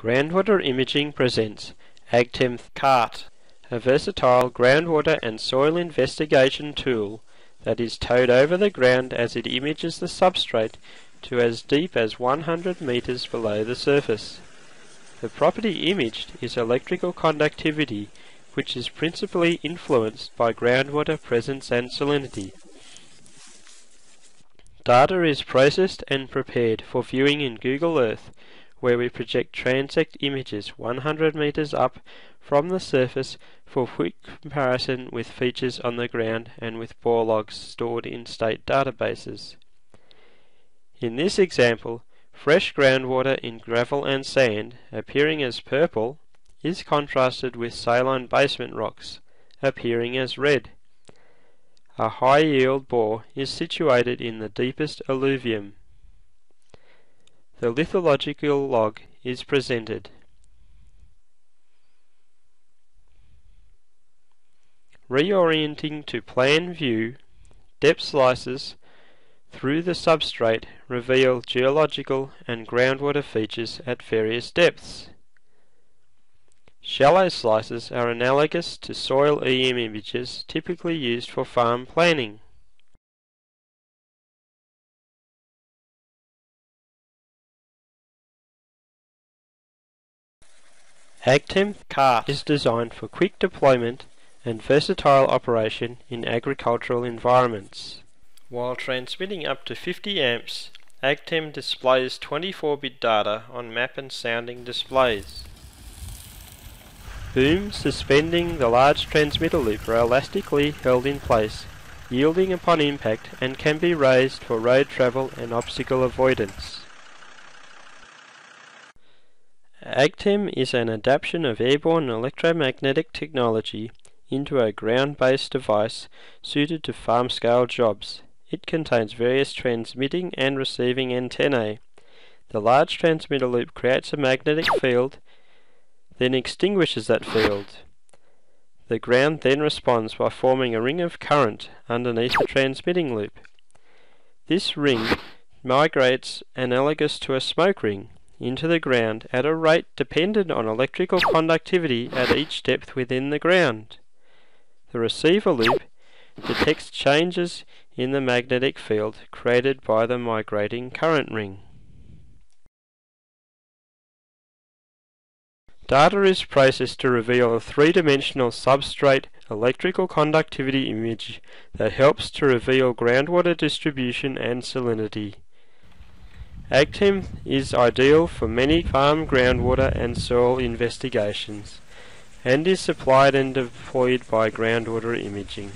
Groundwater Imaging presents AgTEM CART, a versatile groundwater and soil investigation tool that is towed over the ground as it images the substrate to as deep as 100 meters below the surface. The property imaged is electrical conductivity, which is principally influenced by groundwater presence and salinity. Data is processed and prepared for viewing in Google Earth where we project transect images 100 meters up from the surface for quick comparison with features on the ground and with bore logs stored in state databases. In this example, fresh groundwater in gravel and sand, appearing as purple, is contrasted with saline basement rocks, appearing as red. A high yield bore is situated in the deepest alluvium. The lithological log is presented. Reorienting to plan view, depth slices through the substrate reveal geological and groundwater features at various depths. Shallow slices are analogous to soil EM images typically used for farm planning. AgTEM CART is designed for quick deployment and versatile operation in agricultural environments. While transmitting up to 50 amps, AgTEM displays 24-bit data on map and sounding displays. Booms suspending the large transmitter loop are elastically held in place, yielding upon impact and can be raised for road travel and obstacle avoidance. AgTEM is an adaptation of airborne electromagnetic technology into a ground-based device suited to farm-scale jobs. It contains various transmitting and receiving antennae. The large transmitter loop creates a magnetic field, then extinguishes that field. The ground then responds by forming a ring of current underneath the transmitting loop. This ring migrates analogous to a smoke ring into the ground at a rate dependent on electrical conductivity at each depth within the ground. The receiver loop detects changes in the magnetic field created by the migrating current ring. Data is processed to reveal a three-dimensional substrate electrical conductivity image that helps to reveal groundwater distribution and salinity. AgTEM is ideal for many farm groundwater and soil investigations and is supplied and deployed by groundwater imaging.